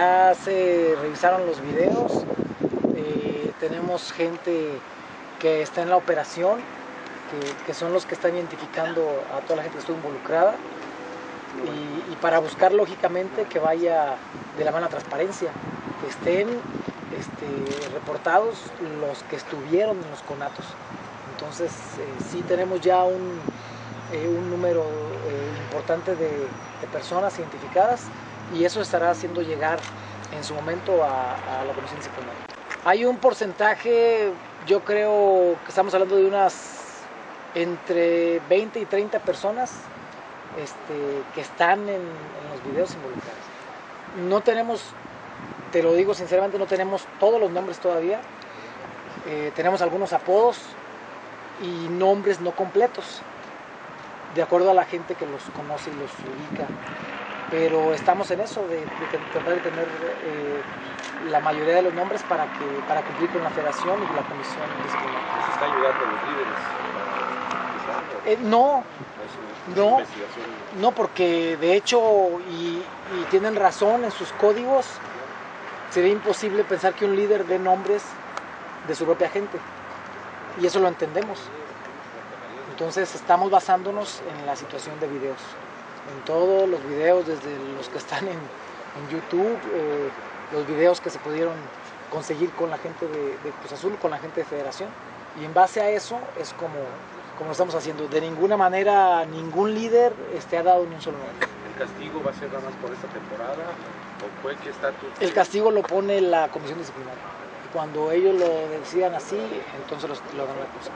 ya se revisaron los videos, eh, tenemos gente que está en la operación, que, que son los que están identificando a toda la gente que estuvo involucrada. Y, y para buscar lógicamente que vaya de la mano a transparencia, que estén este, reportados los que estuvieron en los conatos. Entonces eh, sí tenemos ya un, eh, un número eh, importante de, de personas identificadas y eso estará haciendo llegar en su momento a, la Comisión Disciplinaria. Hay un porcentaje, yo creo que estamos hablando de unas entre 20 y 30 personas este, que están en, en los videos involucrados. No tenemos, te lo digo sinceramente, no tenemos todos los nombres todavía. Eh, tenemos algunos apodos y nombres no completos, de acuerdo a la gente que los conoce y los ubica. Pero estamos en eso, de, de tratar de tener eh, la mayoría de los nombres para, que, para cumplir con la federación y la comisión disciplinaria. ¿Les está ayudando a los líderes? Eh, no, ¿Es no. No, porque de hecho, y, y tienen razón en sus códigos, sería imposible pensar que un líder dé nombres de su propia gente. Y eso lo entendemos. Entonces estamos basándonos en la situación de videos. En todos los videos, desde los que están en, en YouTube, eh, los videos que se pudieron conseguir con la gente de, de Cruz Azul, con la gente de Federación. Y en base a eso es como, como lo estamos haciendo. De ninguna manera, ningún líder este, ha dado ni un solo nombre. ¿El castigo va a ser nada más por esta temporada? ¿O fue qué estatus? El castigo lo pone la comisión disciplinaria. Y cuando ellos lo decidan así, entonces los- lo dan a la cosa.